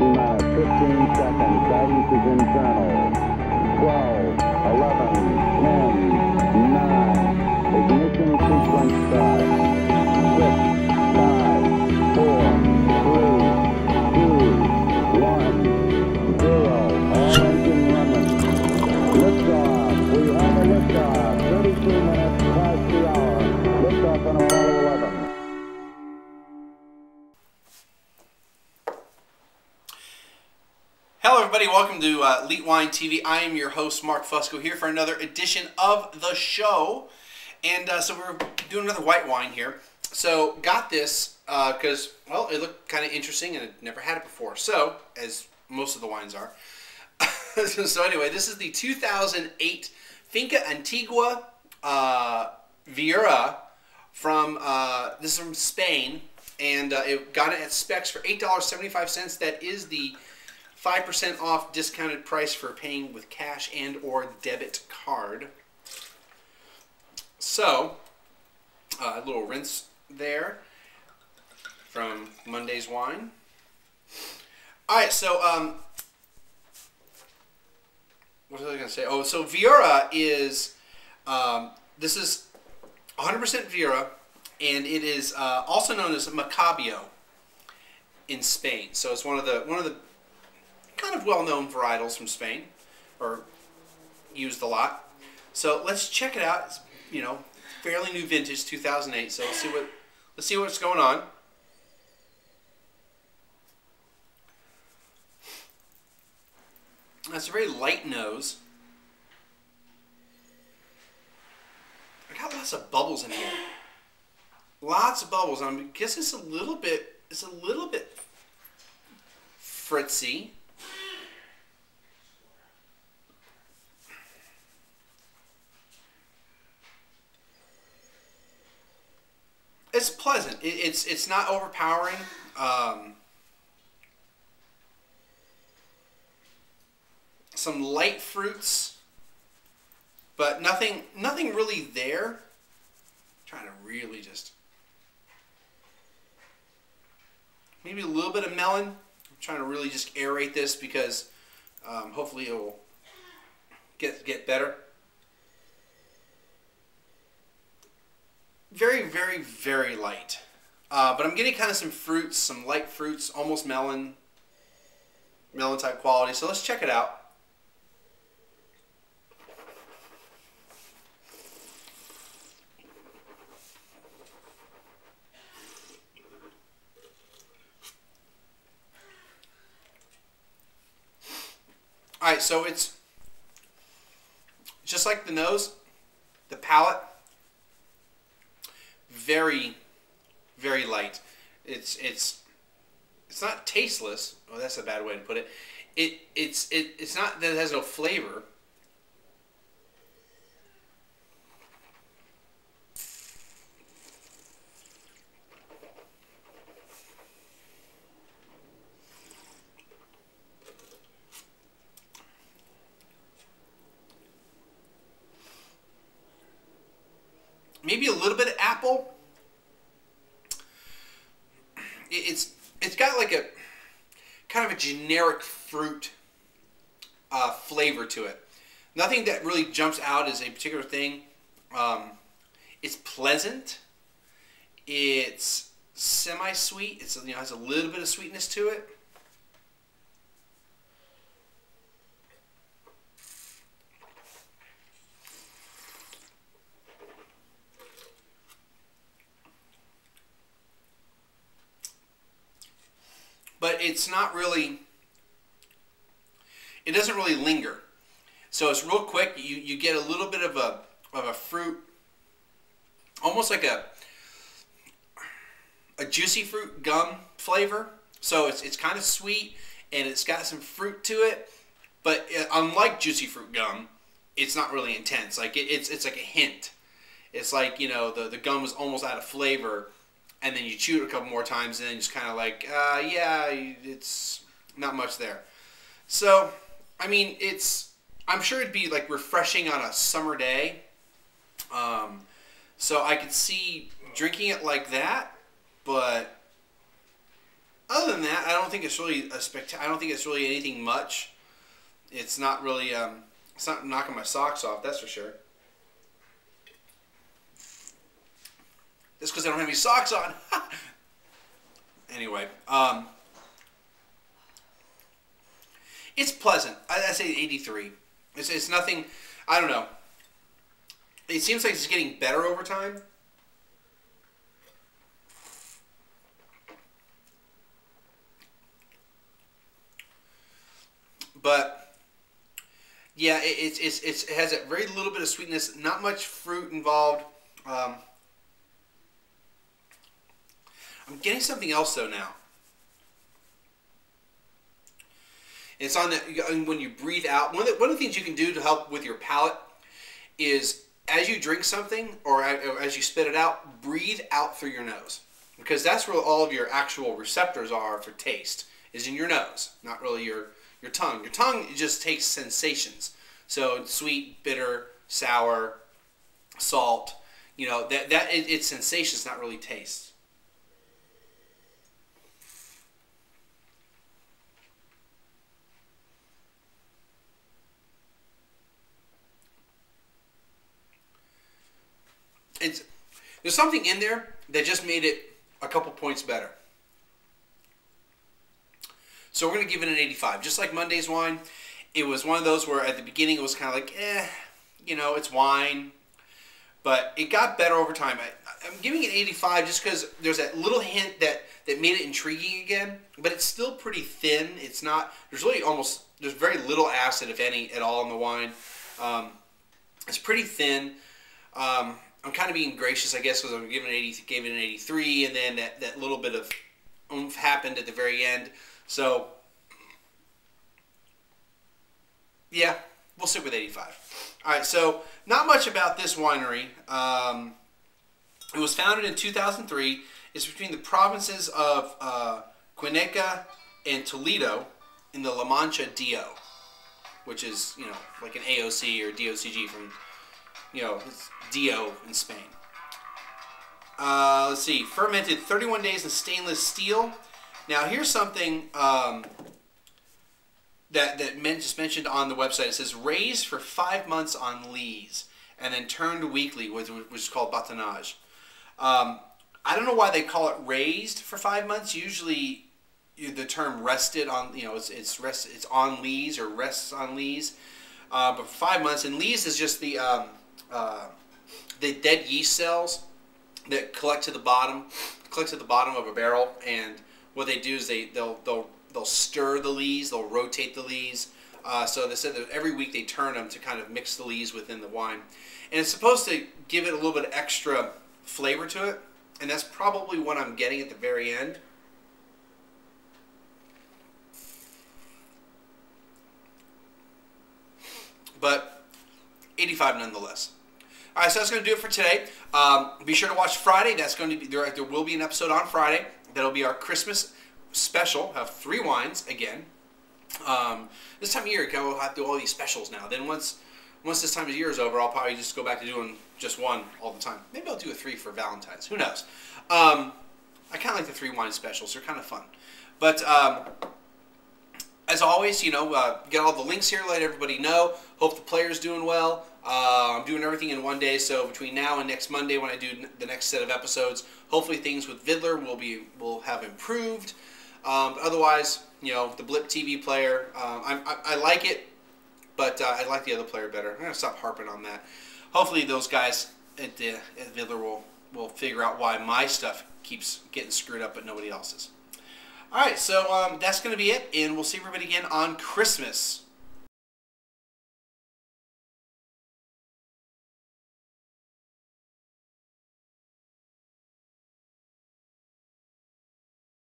minus 15 seconds. Guidance is internal. 12, 11, 10, To uh, Elite Wine TV. I am your host, Mark Fusco, here for another edition of the show. And uh, so we're doing another white wine here. So got this because, well, it looked kind of interesting and I'd never had it before. So, as most of the wines are. so anyway, this is the 2008 Finca Antigua uh, Viura from, uh, this is from Spain. And uh, it got it at Spec's for $8.75. That is the 5% off discounted price for paying with cash and or debit card. So, uh, a little rinse there from Monday's wine. All right, so um, what was I going to say? Oh, so Viura is um, this is 100% Viura, and it is uh, also known as Macabeo in Spain. So it's one of the one of the kind of well-known varietals from Spain, or used a lot. So let's check it out. It's, you know, fairly new vintage, 2008. So let's see what let's see what's going on. That's a very light nose. I got lots of bubbles in here. Lots of bubbles. I guess it's a little bit. It's a little bit spritzy. It's pleasant. It, it's it's not overpowering. Um, some light fruits, but nothing nothing really there. trying to really just maybe a little bit of melon. I'm trying to really just aerate this because um, hopefully it will get get better. Very, very, very light. Uh, but I'm getting kind of some fruits, some light fruits, almost melon, melon type quality. So let's check it out. All right, so it's just like the nose, the palate very, very light. It's it's it's not tasteless. Oh, that's a bad way to put it. It it's it, it's not that it has no flavor. maybe a little bit of apple. It's it's got like a kind of a generic fruit uh, flavor to it. Nothing that really jumps out as a particular thing. Um, it's pleasant. It's semi-sweet. It's you know has a little bit of sweetness to it. It's not really it doesn't really linger. So it's real quick. You, you get a little bit of a of a fruit almost like a a juicy fruit gum flavor. So it's, it's kind of sweet and it's got some fruit to it but uh, unlike juicy fruit gum it's not really intense. Like it, it's it's like a hint. It's like you know the, the gum is almost out of flavor and then you chew it a couple more times, and then just kind of like, uh, yeah, it's not much there. So, I mean, it's I'm sure it'd be like refreshing on a summer day. Um, so I could see drinking it like that, but other than that, I don't think it's really a spect. I don't think it's really anything much. It's not really. Um, it's not knocking my socks off. That's for sure. Just because I don't have any socks on. anyway, um, it's pleasant. I, I say 83. It's, it's nothing. I don't know. It seems like it's getting better over time. But yeah, it, it's, it's, it has a very little bit of sweetness, not much fruit involved. Um, I'm getting something else though now. It's on the when you breathe out. One of, the, one of the things you can do to help with your palate is as you drink something or as you spit it out, breathe out through your nose because that's where all of your actual receptors are for taste is in your nose, not really your your tongue. Your tongue just takes sensations. So sweet, bitter, sour, salt. You know that that it, it's sensations, not really taste. It's there's something in there that just made it a couple points better. So we're going to give it an 85. Just like Monday's wine, it was one of those where at the beginning it was kind of like, eh, you know, it's wine. But it got better over time. I, am giving it 85 just because there's that little hint that, that made it intriguing again. But it's still pretty thin. It's not, there's really almost, there's very little acid, if any, at all in the wine. Um, it's pretty thin. Um, I'm kind of being gracious, I guess, because I'm giving it 80, gave it an 83, and then that, that little bit of oomph happened at the very end. So, yeah, we'll stick with 85. All right, so not much about this winery. Um, it was founded in 2003. It's between the provinces of uh, and Toledo in the La Mancha DO, which is, you know, like an AOC or DOCG from you know, Dio in Spain. Uh, let's see, fermented 31 days in stainless steel. Now here's something um, that that men just mentioned on the website. It says raised for five months on lees and then turned weekly, which, which is called batonnage. Um, I don't know why they call it raised for five months. Usually, the term rested on you know it's it's rest it's on lees or rests on lees. Uh, but five months and lees is just the um, uh, the dead yeast cells that collect to the bottom, collect to the bottom of a barrel, and what they do is they they'll they'll they'll stir the lees, they'll rotate the lees. Uh, so they said that every week they turn them to kind of mix the lees within the wine, and it's supposed to give it a little bit extra flavor to it, and that's probably what I'm getting at the very end. But 85 nonetheless. All right, so that's going to do it for today. Um, be sure to watch Friday. That's going to be there. There will be an episode on Friday. That'll be our Christmas special. Have three wines again. Um, this time of year, we'll have to do all these specials now. Then once once this time of year is over, I'll probably just go back to doing just one all the time. Maybe I'll do a three for Valentine's. Who knows? Um, I kind of like the three wine specials. They're kind of fun. But um, as always, you know, uh, get all the links here. Let everybody know. Hope the player's doing well. Uh, I'm doing everything in one day, so between now and next Monday, when I do the next set of episodes, hopefully things with Viddler will be will have improved. Um, but otherwise, you know, the Blip TV player, um, I, I, I, like it, but uh, I like the other player better. I'm gonna stop harping on that. Hopefully, those guys at, the, at Viddler will will figure out why my stuff keeps getting screwed up, but nobody else's. All right, so um, that's to be it, and we'll see everybody again on Christmas.